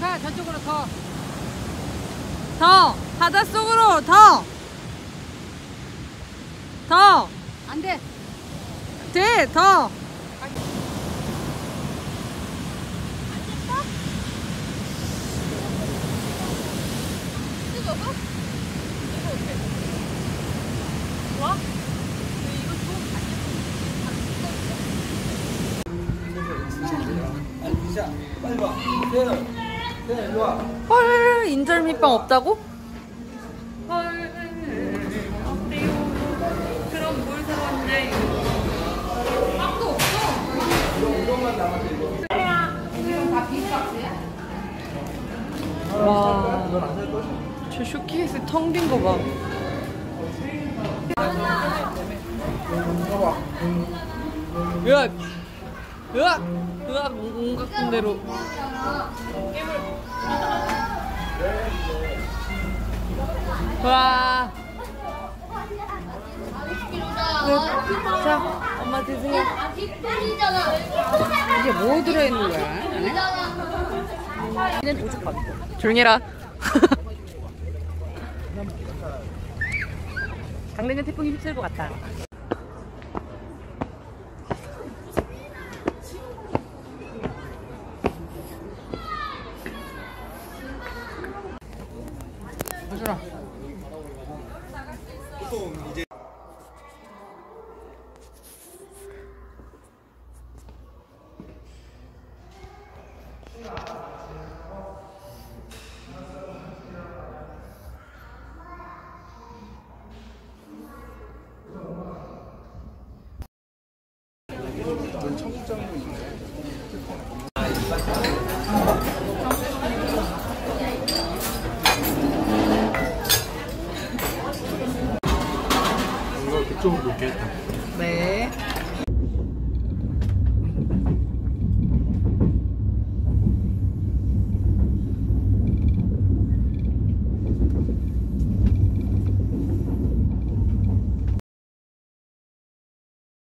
가. 저쪽으로 더. 더. 바닷속으로 더. 더. 안 돼. 돼. 더. 빨리 와. 와. 헐 인절미빵 없다고? 헐? 그럼 뭘 사왔는데? 빵도 없어. 이것만 남았어, 이거. 와. 이건 안살 거지? 저 쇼케이스 텅 빈거 봐. 봐봐. 으악! 으악! 으악! 온갖 군대로. 와. 자, 엄마 드세요. 이게 뭐 들어있는 거야? 안에? 조용히 해라. 강릉은 태풍이 휩쓸 것 같다. 하준아. 이 적극적으로 높게 했다. 네.